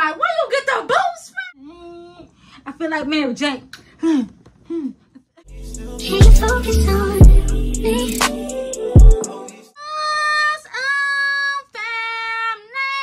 like, where you get the boots from? I feel like Mary J. Can you focus on me? What's up, family?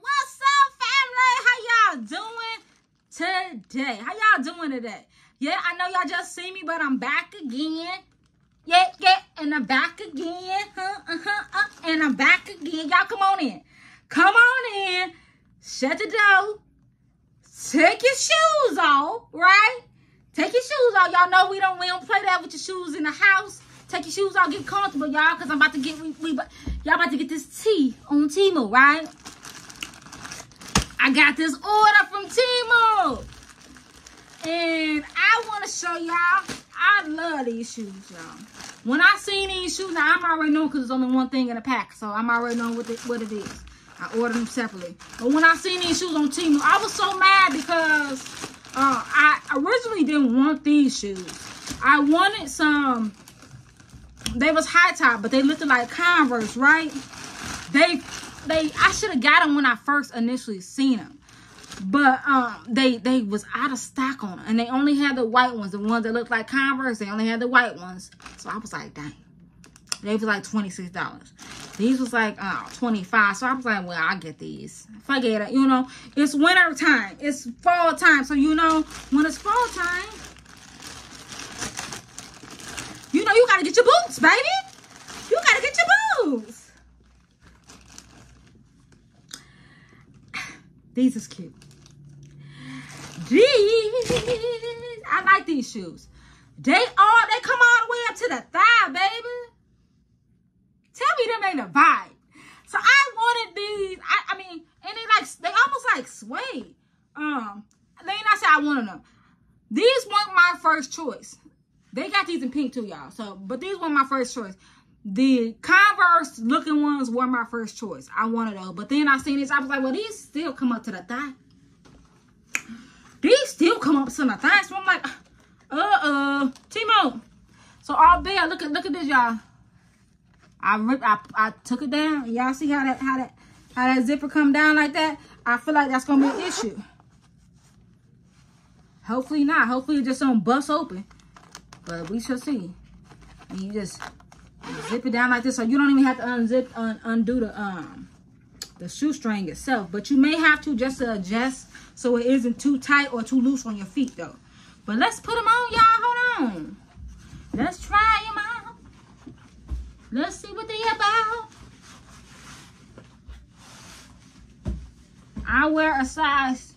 What's up, family? How y'all doing today? How y'all doing today? Yeah, I know y'all just see me, but I'm back again. Yeah, yeah, and I'm back again. Huh, uh-huh, uh, and I'm back again. Y'all come on in. Come on in. Shut the door. Take your shoes off, right? Take your shoes off. Y'all know we don't we don't play that with your shoes in the house. Take your shoes off, get comfortable, y'all, because I'm about to get we, we y'all about to get this tea on Temu, right? I got this order from Temu. And I want to show y'all. I love these shoes, y'all. When I seen these shoes, now I'm already knowing because there's only one thing in the pack. So I'm already knowing what, it, what it is. I ordered them separately. But when I seen these shoes on Temu, I was so mad because uh, I originally didn't want these shoes. I wanted some, they was high top, but they looked like Converse, right? They, they, I should have got them when I first initially seen them. But um, they they was out of stock on them, and they only had the white ones, the ones that looked like Converse. They only had the white ones, so I was like, dang. They was like twenty six dollars. These was like uh, twenty five. So I was like, well, I get these. Forget it. You know, it's winter time. It's fall time. So you know, when it's fall time, you know, you gotta get your boots, baby. You gotta get your boots. These is cute. These, I like these shoes. They all, they come all the way up to the thigh, baby. Ain't a vibe. So I wanted these, I, I mean, and they like, they almost like suede. Um, me not say I wanted them. These weren't my first choice. They got these in pink too, y'all. So, but these weren't my first choice. The Converse looking ones were my first choice. I wanted those. But then I seen these. I was like, well, these still come up to the thigh. These still come up to the thigh. So I'm like, uh-uh. Temu. So all bad. Look at look at this, y'all. I ripped I, I took it down. Y'all see how that how that how that zipper come down like that? I feel like that's gonna be an issue. Hopefully not. Hopefully it just don't bust open. But we shall see. And you just zip it down like this so you don't even have to unzip un, undo the um the shoestring itself but you may have to just to adjust so it isn't too tight or too loose on your feet though but let's put them on y'all hold on let's try them out let's see what they about i wear a size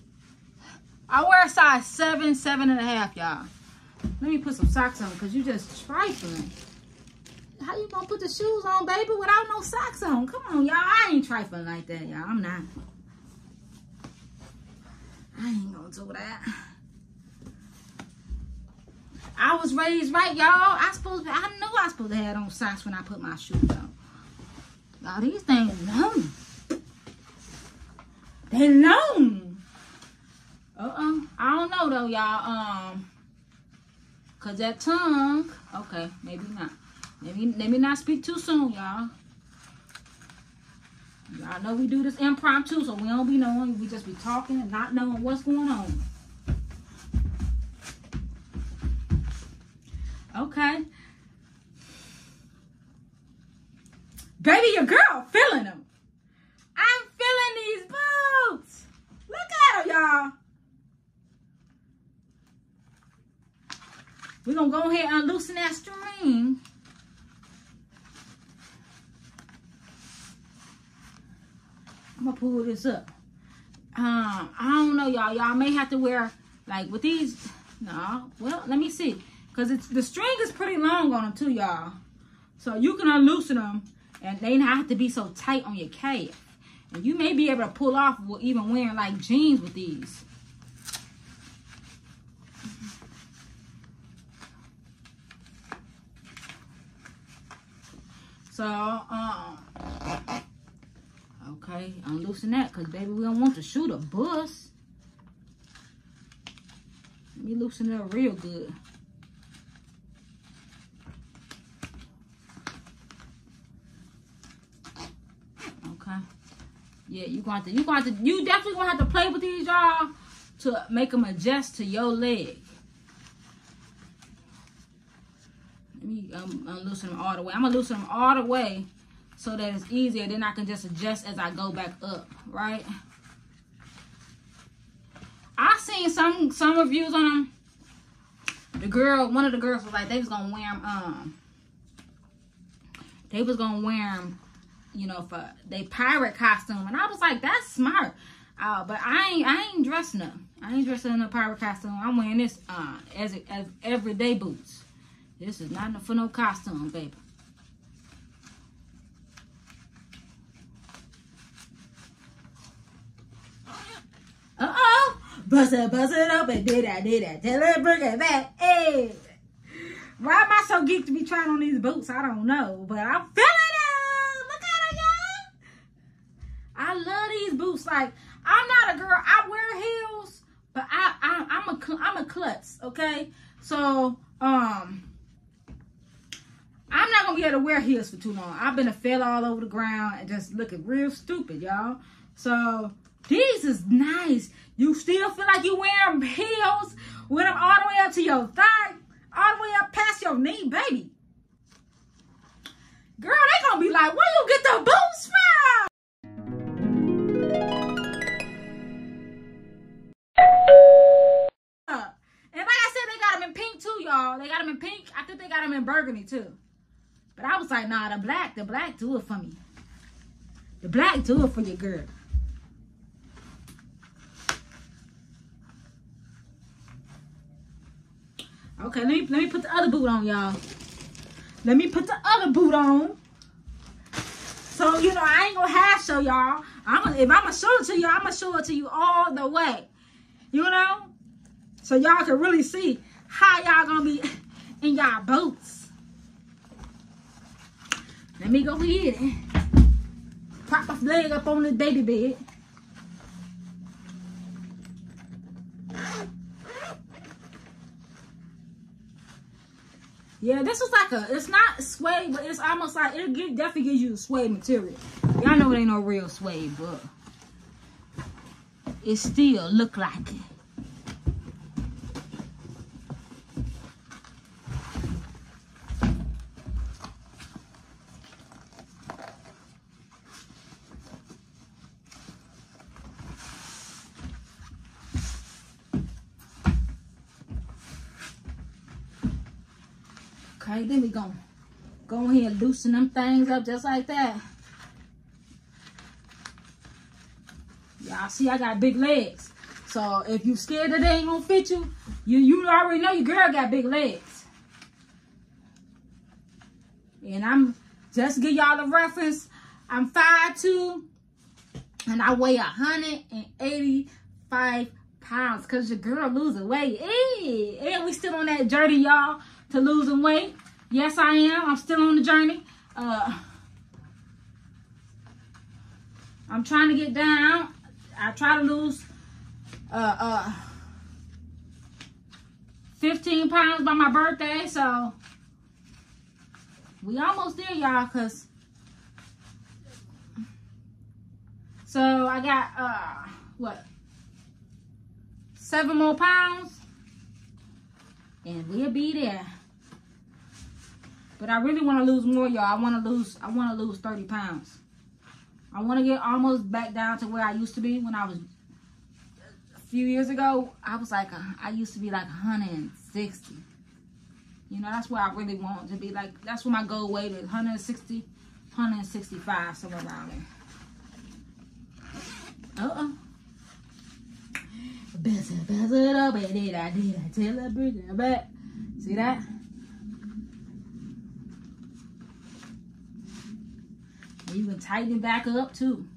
i wear a size seven seven and a half y'all let me put some socks on because you just trifling how you gonna put the shoes on, baby, without no socks on? Come on, y'all. I ain't trifling like that, y'all. I'm not. I ain't gonna do that. I was raised right, y'all. I supposed to, I know I supposed to have on socks when I put my shoes on. Y'all, these things long. They long. Uh-uh. I don't know though, y'all. Um, cause that tongue. Okay, maybe not. Let me let me not speak too soon, y'all. Y'all know we do this impromptu, so we don't be knowing. We just be talking and not knowing what's going on. Okay. Baby, your girl feeling them. I'm feeling these boots. Look at them, y'all. We're going to go ahead and loosen that string. I'm gonna pull this up. Um, I don't know, y'all. Y'all may have to wear like with these. No, well, let me see, cause it's the string is pretty long on them too, y'all. So you can unloosen them, and they not have to be so tight on your calf. And you may be able to pull off even wearing like jeans with these. So, um, Okay, unloosen that because baby, we don't want to shoot a bus. Let me loosen it up real good. Okay. Yeah, you going to you going to you definitely gonna have to play with these y'all to make them adjust to your leg. Let me um, loosen them all the way. I'm gonna loosen them all the way so that it's easier. Then I can just adjust as I go back up, right? I seen some some reviews on them. The girl, one of the girls was like they was gonna wear them. Um, they was gonna wear them, you know, for they pirate costume, and I was like, that's smart. Uh, but I ain't I ain't dressing up. I ain't dressing in a pirate costume. I'm wearing this uh as as everyday boots. This is not for no costume, baby. Uh-oh. Bust it, bust it up, and did I, did I. Tell her, bring it back. Hey. Why am I so geeked to be trying on these boots? I don't know, but I'm it. Look at them, y'all. I love these boots. Like, I'm not a girl. I wear heels, but I, I I'm a I'm a klutz, okay? So, um, I'm not gonna be able to wear heels for too long. I've been a fell all over the ground and just looking real stupid, y'all. So these is nice. You still feel like you wearing heels with them all the way up to your thigh, all the way up past your knee, baby. Girl, they gonna be like, where you get the boots from? Y'all. They got them in pink. I think they got them in burgundy too. But I was like, nah, the black, the black do it for me. The black do it for your girl. Okay, let me let me put the other boot on, y'all. Let me put the other boot on. So you know I ain't gonna half show y'all. I'm gonna if I'm gonna show it to you, I'm gonna show it to you all the way. You know, so y'all can really see how y'all gonna be in y'all boots. Let me go ahead and prop my leg up on this baby bed. Yeah, this is like a, it's not suede, but it's almost like, it definitely gives you suede material. Y'all know it ain't no real suede, but it still look like it. Okay, then we gonna go ahead and loosen them things up just like that. Y'all see I got big legs. So if you scared that they ain't gonna fit you, you, you already know your girl got big legs. And I'm, just give y'all a reference, I'm 5'2", and I weigh 185 pounds because your girl losing weight. Hey, and we still on that journey, y'all to losing weight. Yes, I am. I'm still on the journey. Uh, I'm trying to get down. I try to lose uh, uh, 15 pounds by my birthday. So we almost there, y'all, because so I got, uh, what, seven more pounds and we'll be there. But I really want to lose more, y'all. I want to lose, I want to lose 30 pounds. I want to get almost back down to where I used to be when I was, a few years ago, I was like, I used to be like 160. You know, that's where I really want to be. Like, that's where my goal weight is, 160, 165, somewhere around there. Uh-oh. Better, better, better, did I, did I tell her, back. See that? You can tighten it back up too.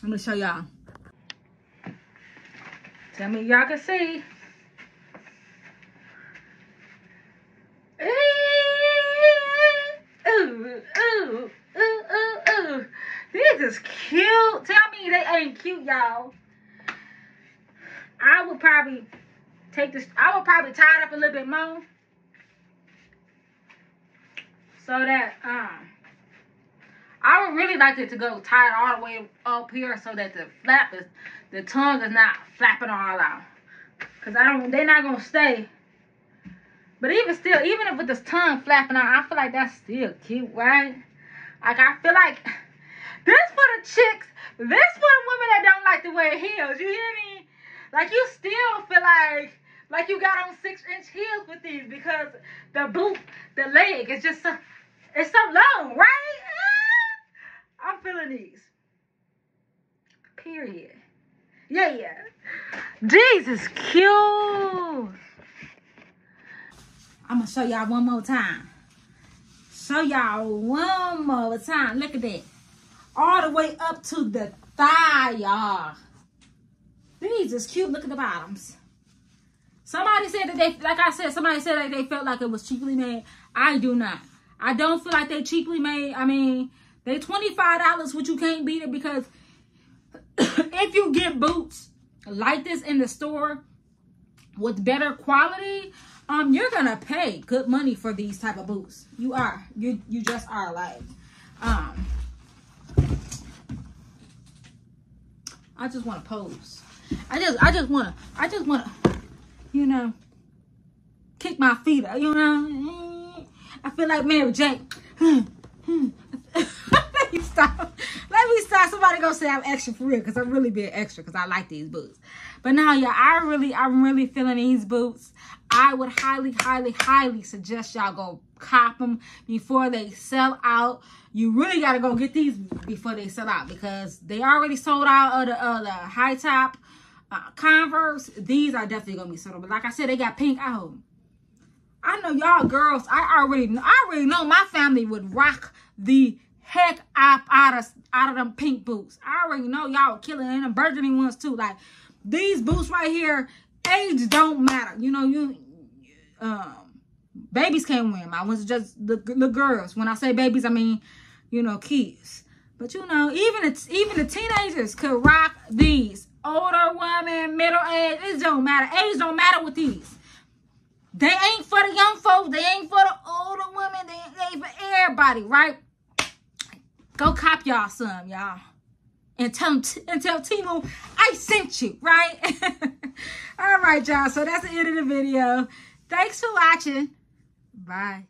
I'm gonna show y'all. Tell me y'all can see. Ooh. ooh, ooh, ooh, ooh. These is cute. Tell me they ain't cute, y'all. I would probably take this. I would probably tie it up a little bit more. So that, um, I would really like it to go tied all the way up here so that the flap is, the tongue is not flapping all out. Cause I don't, they're not gonna stay. But even still, even if with this tongue flapping out, I feel like that's still cute, right? Like I feel like this for the chicks, this for the women that don't like to wear heels. You hear me? Like you still feel like like you got on six inch heels with these because the boot, the leg is just so it's so long, right? Ah, I'm feeling these. Period. Yeah, yeah. Is cute. I'm gonna show y'all one more time. Show y'all one more time. Look at that. All the way up to the thigh, y'all. These is cute. Look at the bottoms. Somebody said that they, like I said, somebody said that they felt like it was cheaply made. I do not. I don't feel like they cheaply made. I mean, they $25, which you can't beat it because if you get boots like this in the store with better quality, um, you're gonna pay good money for these type of boots. You are. You you just are like, um. I just want to pose. I just I just want to I just want to, you know, kick my feet up. You know, I feel like Mary J. Let me stop. Let me stop. Somebody gonna say I'm extra for real because I'm really being extra because I like these boots. But now, yeah, I really, I'm really feeling these boots. I would highly, highly, highly suggest y'all go cop them before they sell out. You really got to go get these before they sell out because they already sold out of the, uh, the high top uh, Converse. These are definitely going to be sold out. But like I said, they got pink. I know y'all girls, I already know, I already know my family would rock the heck up out of, out of them pink boots. I already know y'all killing them burgeoning ones too. Like, these boots right here, age don't matter. You know, you um babies can't them. I was just the the girls. When I say babies, I mean, you know, kids. But you know, even it's even the teenagers could rock these. Older women, middle age, it don't matter. Age don't matter with these. They ain't for the young folks. They ain't for the older women. They, they ain't for everybody, right? Go cop y'all some, y'all and tell and tell Temu I sent you, right? All right, y'all. So that's the end of the video. Thanks for watching. Bye.